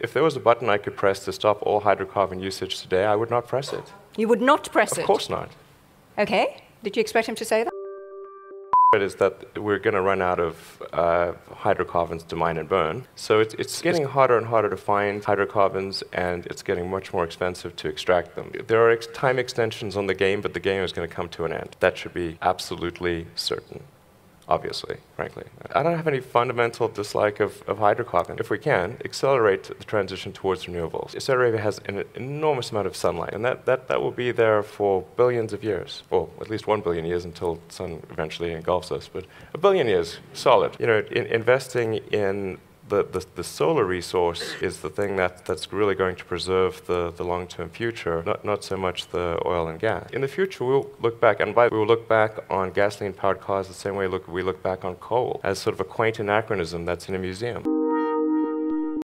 If there was a button I could press to stop all hydrocarbon usage today, I would not press it. You would not press Of it? Of course not. Okay. Did you expect him to say that? It is that we're going to run out of uh, hydrocarbons to mine and burn. So it's, it's getting harder and harder to find hydrocarbons, and it's getting much more expensive to extract them. There are ex- time extensions on the game, but the game is going to come to an end. That should be absolutely certain. Obviously, frankly. I don't have any fundamental dislike of, of hydrocarbon. If we can, accelerate the transition towards renewables. Saudi Arabia has an enormous amount of sunlight, and that, that, that will be there for billions of years, or at least one billion years until the sun eventually engulfs us, but a billion years, solid. You know, in, investing in the, the, the solar resource is the thing that, that's really going to preserve the, the long-term future, not, not so much the oil and gas. In the future, we'll look back, and by we will look back on gasoline-powered cars the same way look, we look back on coal, as sort of a quaint anachronism that's in a museum.